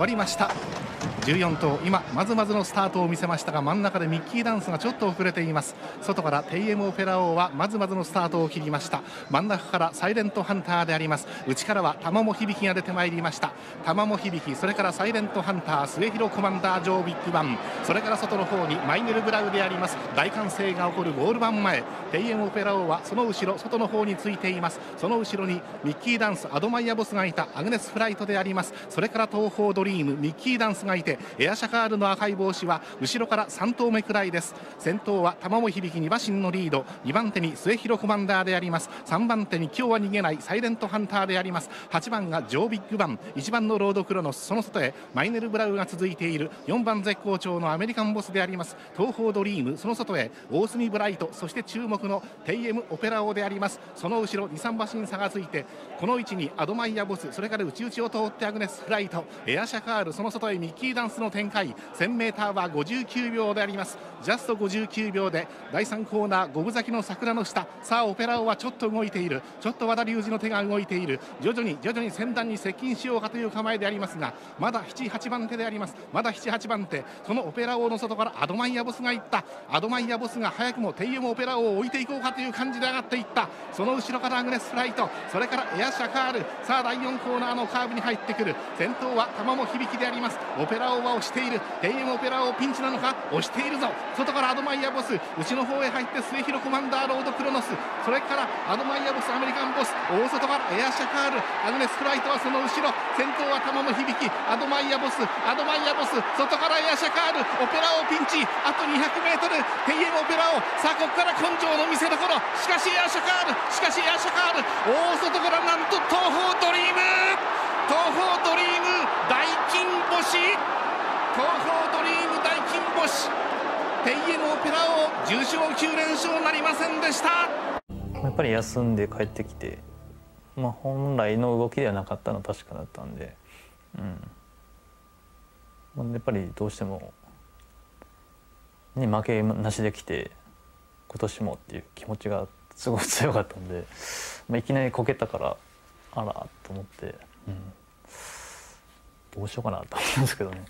終わりました。14頭。今まずまずのスタートを見せましたが真ん中でミッキーダンスがちょっと遅れています。外から TM オペラ王はまずまずのスタートを切りました。真ん中からサイレントハンターであります。内からは玉も響きが出てまいりました。玉も響きそれからサイレントハンター末広コマンダージョービッグバン。それから外の方にマイネルブラウであります。大歓声が起こるゴール板前。TM オペラ王はその後ろ外の方についています。その後ろにミッキーダンスアドマイヤボスがいた。アグネスフライトであります。それから東方ドリームミッキーダンスがいてエアシャカールの赤い帽子は後ろから3頭目くらいです。先頭はタマモヒビキ2馬身のリード。2番手にスエヒロコマンダーであります。3番手に今日は逃げないサイレントハンターであります。8番がジョービッグバン。1番のロードクロノスその外へマイネルブラウが続いている。4番絶好調のアメリカンボスであります。トーホウドリームその外へオースミブライト。そして注目のテイエムオペラオであります。その後ろ23馬身差がついてこの位置にアドマイヤボスそれから内々を通ってアグネスフライト。エアシャカールその外へミッキーダンスの展開 1000m は59秒であります。ジャスト59秒で第3コーナー五分咲きの桜の下。さあオペラ王はちょっと動いている。ちょっと和田隆二の手が動いている。徐々に徐々に先端に接近しようかという構えでありますがまだ78番手であります。まだ78番手。そのオペラ王の外からアドマイヤボスがいった。アドマイヤボスが早くもテイエムオペラ王を置いていこうかという感じで上がっていった。その後ろからアグネスフライト。それからエアシャカール。さあ第4コーナーのカーブに入ってくる。先頭は玉も響きであります。オペラ王は押している。テイエムオペラ王ピンチなのか。押しているぞ。外からアドマイヤボス。内の方へ入ってスエヒロコマンダーロードクロノス。それからアドマイヤボスアメリカンボス大外からエアシャカールアグネスフライトはその後ろ。先頭は玉も響。きアドマイヤボスアドマイヤボス。外からエアシャカール。オペラオーピンチ。あと 200m テイエムオペラオーさあここから根性の見せ所。しかしエアシャカール。しかしエアシャカール。大外からなんとトーホウドリーム。トーホウドリーム。東方ドリーム大金星。テイエムオペラ王重賞9連勝なりませんでした。やっぱり休んで帰ってきて、まあ、本来の動きではなかったのは確かだったんで、うん、やっぱりどうしても、ね、負けなしできて今年もっていう気持ちがすごい強かったんで、まあ、いきなりこけたからあらと思って、うん、どうしようかなと思うんですけどね。